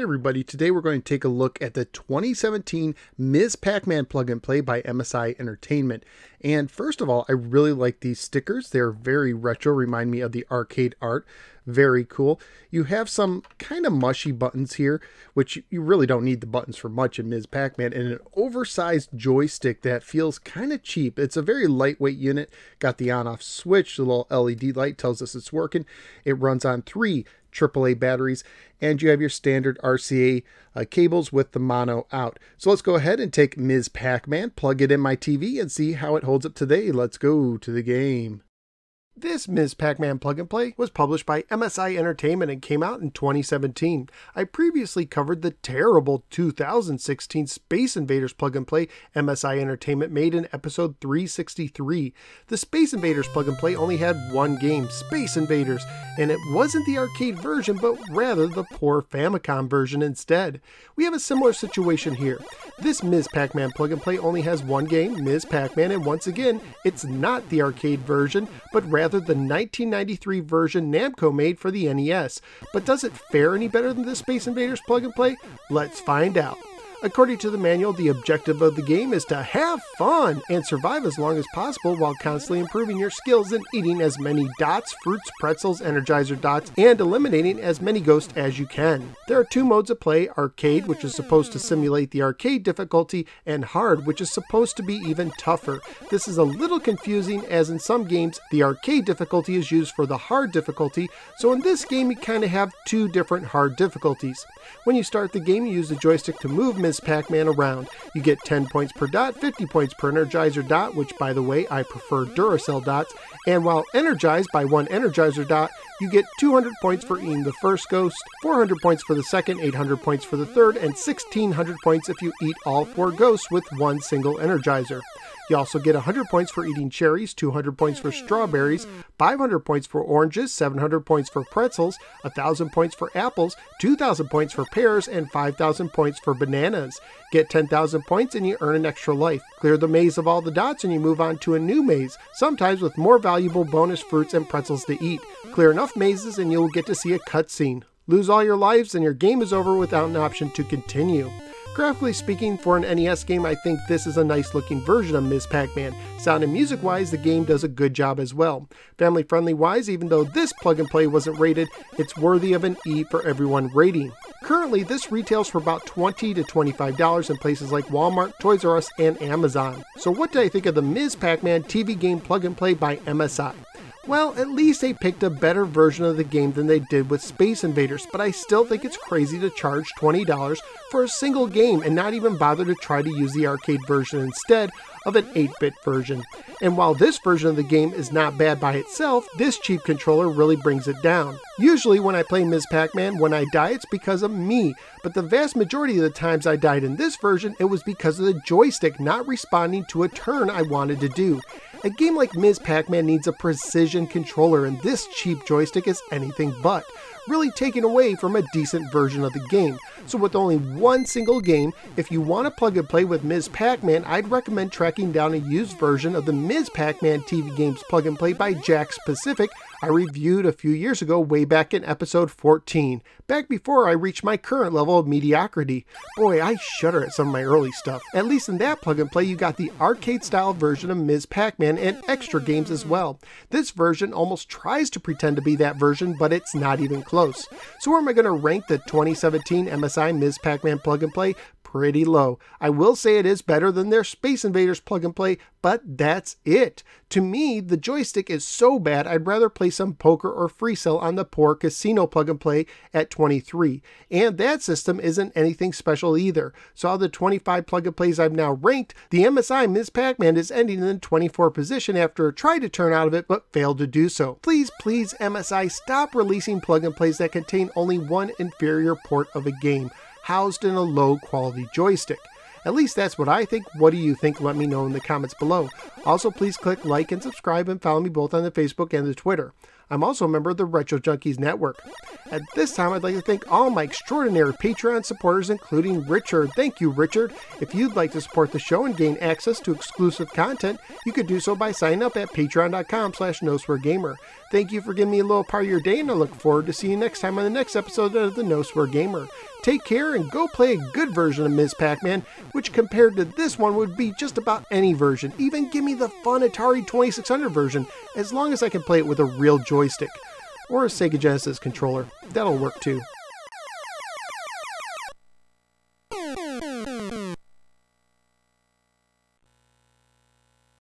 everybody, today we're going to take a look at the 2017 Ms. Pac-Man plug and play by MSI Entertainment. And first of all, I really like these stickers. They're very retro, remind me of the arcade art. Very cool. You have some kind of mushy buttons here, which you really don't need the buttons for much in Ms. Pac-Man, and an oversized joystick that feels kind of cheap. It's a very lightweight unit, got the on-off switch, the little LED light tells us it's working. It runs on three AAA batteries, and you have your standard RCA uh, cables with the mono out. So let's go ahead and take Ms. Pac-Man, plug it in my TV, and see how it holds up today. Let's go to the game. This Ms. Pac-Man Plug and Play was published by MSI Entertainment and came out in 2017. I previously covered the terrible 2016 Space Invaders Plug and Play MSI Entertainment made in episode 363. The Space Invaders Plug and Play only had one game, Space Invaders, and it wasn't the arcade version, but rather the poor Famicom version instead. We have a similar situation here. This Ms. Pac-Man Plug and Play only has one game, Ms. Pac-Man, and once again, it's not the arcade version, but rather rather the 1993 version Namco made for the NES. But does it fare any better than the Space Invaders plug and play? Let's find out. According to the manual, the objective of the game is to have fun and survive as long as possible while constantly improving your skills and eating as many dots, fruits, pretzels, energizer dots, and eliminating as many ghosts as you can. There are two modes of play arcade, which is supposed to simulate the arcade difficulty, and hard, which is supposed to be even tougher. This is a little confusing, as in some games, the arcade difficulty is used for the hard difficulty, so in this game, you kind of have two different hard difficulties. When you start the game, you use the joystick to move Pac-Man around. You get 10 points per dot, 50 points per Energizer dot, which by the way, I prefer Duracell dots, and while energized by one Energizer dot, you get 200 points for eating the first ghost, 400 points for the second, 800 points for the third, and 1600 points if you eat all four ghosts with one single Energizer. You also get 100 points for eating cherries, 200 points for strawberries, 500 points for oranges, 700 points for pretzels, 1,000 points for apples, 2,000 points for pears, and 5,000 points for bananas. Get 10,000 points and you earn an extra life. Clear the maze of all the dots and you move on to a new maze, sometimes with more valuable bonus fruits and pretzels to eat. Clear enough mazes and you'll get to see a cutscene. Lose all your lives and your game is over without an option to continue. Graphically speaking, for an NES game, I think this is a nice looking version of Ms. Pac-Man. Sound and music wise, the game does a good job as well. Family friendly wise, even though this plug and play wasn't rated, it's worthy of an E for everyone rating. Currently, this retails for about 20 to $25 in places like Walmart, Toys R Us, and Amazon. So what do I think of the Ms. Pac-Man TV game plug and play by MSI? Well, at least they picked a better version of the game than they did with Space Invaders, but I still think it's crazy to charge $20 for a single game and not even bother to try to use the arcade version instead of an 8 bit version. And while this version of the game is not bad by itself, this cheap controller really brings it down. Usually, when I play Ms. Pac Man, when I die, it's because of me, but the vast majority of the times I died in this version, it was because of the joystick not responding to a turn I wanted to do. A game like Ms. Pac Man needs a precision controller, and this cheap joystick is anything but, really taken away from a decent version of the game. So, with only one single game, if you want to plug and play with Ms. Pac Man, I'd recommend tracking down a used version of the Ms. Pac Man TV games plug and play by Jakks Pacific I reviewed a few years ago, way back in episode 14, back before I reached my current level of mediocrity. Boy, I shudder at some of my early stuff. At least in that plug and play, you got the arcade style version of Ms. Pac Man and extra games as well. This version almost tries to pretend to be that version, but it's not even close. So, where am I going to rank the 2017 MSI Ms. Pac Man plug and play? Pretty low. I will say it is better than their Space Invaders plug and play, but that's it. To me, the joystick is so bad I'd rather play some poker or free cell on the poor casino plug and play at 23. And that system isn't anything special either. So of the 25 plug and plays I've now ranked, the MSI Ms. Pac-Man is ending in the 24 position after trying to turn out of it but failed to do so. Please, please MSI stop releasing plug and plays that contain only one inferior port of a game housed in a low quality joystick. At least that's what I think. What do you think? Let me know in the comments below. Also, please click like and subscribe and follow me both on the Facebook and the Twitter. I'm also a member of the Retro Junkies Network. At this time, I'd like to thank all my extraordinary Patreon supporters, including Richard. Thank you, Richard. If you'd like to support the show and gain access to exclusive content, you could do so by signing up at patreon.com slash gamer. Thank you for giving me a little part of your day, and I look forward to seeing you next time on the next episode of the No Gamer. Take care and go play a good version of Ms. Pac Man, which compared to this one would be just about any version. Even give me the fun Atari 2600 version, as long as I can play it with a real joystick. Or a Sega Genesis controller. That'll work too.